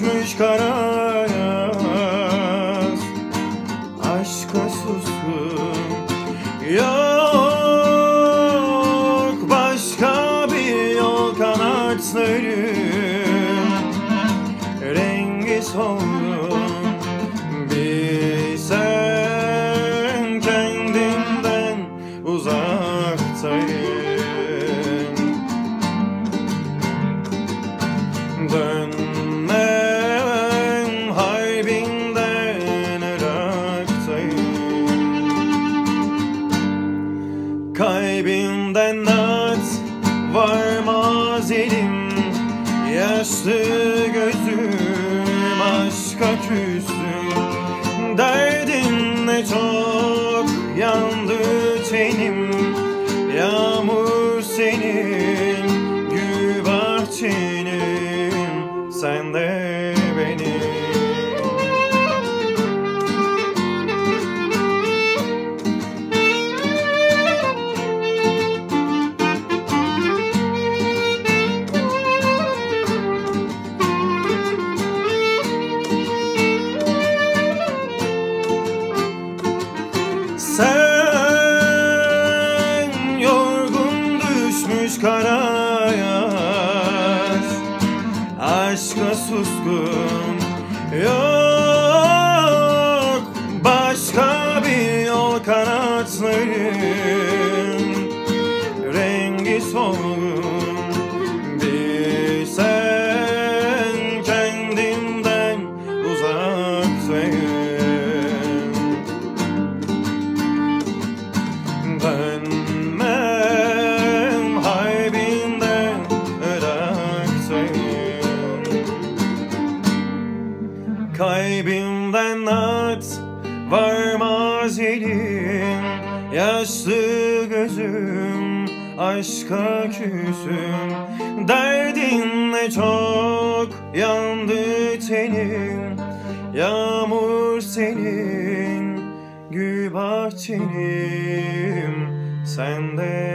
düşmüş karaya Aşka sustum. Yok başka bir yol kanatları Rengi soldu. Kalbimden dert varmaz elim. Yaşlı gözüm aşka küstüm. Derdimle çok yandı çenim. Yağmur senin gül bahçenim. Sen de benim. Düşmüş karaya Aşka suskun Yok Kalbimden at varmaz elim Yaşlı gözüm aşka küsüm. Derdin ne çok yandı tenim Yağmur senin Gül bahçenim sen de benim